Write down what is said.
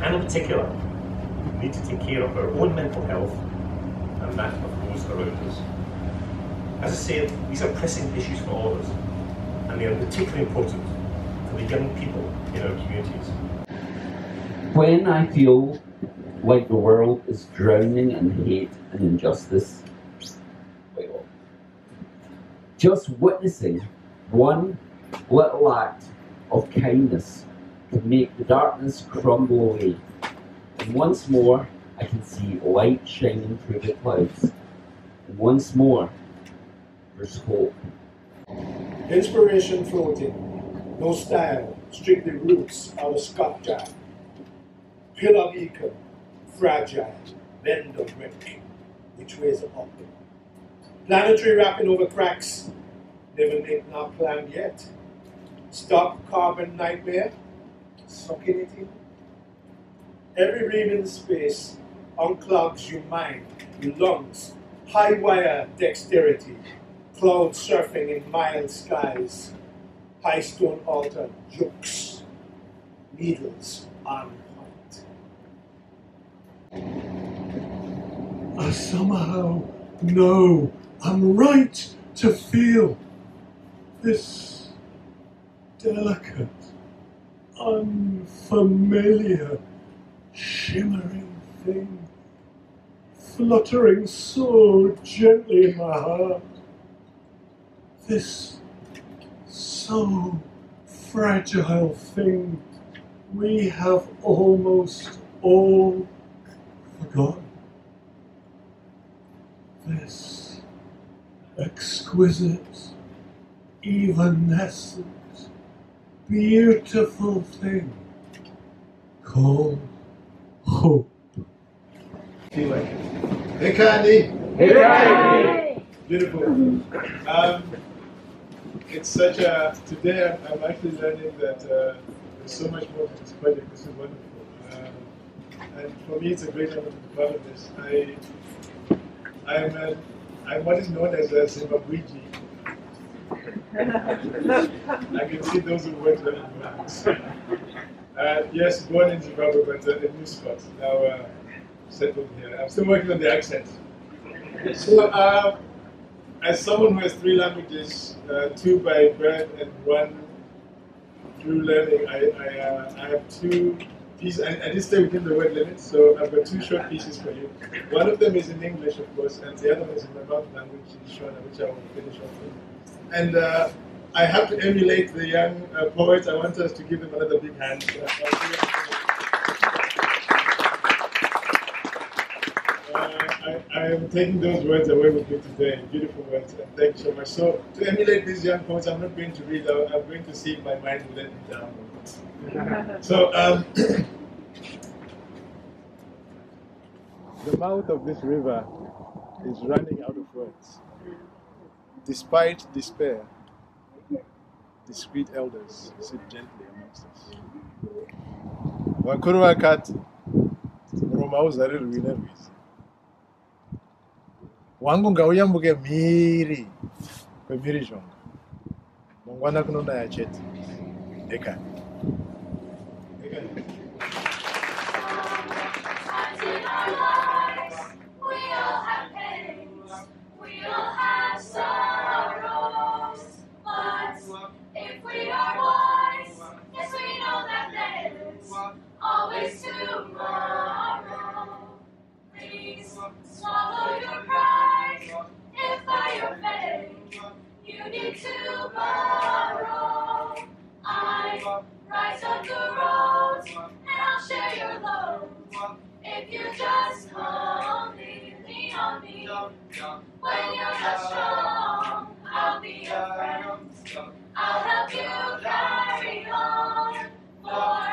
we need to take care of our own mental health and that of those around us. As I said, these are pressing issues for all of us, and they are particularly important for the young people in our communities. When I feel like the world is drowning in hate and injustice, just witnessing one little act of kindness can make the darkness crumble away. And once more, I can see light shining through the clouds. And once more, there's hope. Inspiration floating, no style, strictly roots out of sculpture. Pillar beacon, fragile, bend of brick, which ways up. Planetary wrapping over cracks, never make not planned yet. Stop carbon nightmare, sucking it in. Every ream in space unclogs your mind, your lungs, high wire dexterity, cloud surfing in mild skies, high stone altar jokes, needles on point. I somehow know I'm right to feel this delicate, unfamiliar, shimmering thing fluttering so gently in my heart. This so fragile thing we have almost all forgotten. This exquisite, evanescent, beautiful thing called hope. Feel like it. Hey, Candy. Hey, Candy. Beautiful. Um, it's such a today. I'm, I'm actually learning that uh, there's so much more to this project. This is wonderful, um, and for me, it's a great honor to be part of this. I, I'm, a, I'm what is known as a Zimbabwean. I can see those who went well. uh, yes, born in Zimbabwe, but uh, new spot. Now uh, settled here. I'm still working on the accent. So, uh, as someone who has three languages, uh, two by birth and one through learning, I, I, uh, I have two pieces. I, I did stay within the word limit, so I've got two short pieces for you. One of them is in English, of course, and the other one is in my mother language, Shona, which I will finish off with. And uh, I have to emulate the young uh, poets. I want us to give them another big hand. I, I am taking those words away with me today, beautiful words, and thank you so much. So, to emulate these young poets, I'm not going to read, I'm going to see if my mind will let me down. so, um, the mouth of this river is running out of words. Despite despair, discreet elders sit gently amongst us. Wakuru wakati, Roma uzarirwine rwizi. wangu ngauyambuke mhiri kwemhiri zhonga mangwana kunonaya chete ekani rise up the road and I'll share your load. If you just humbly lean on me, when you're not strong, I'll be your friend. I'll help you carry on.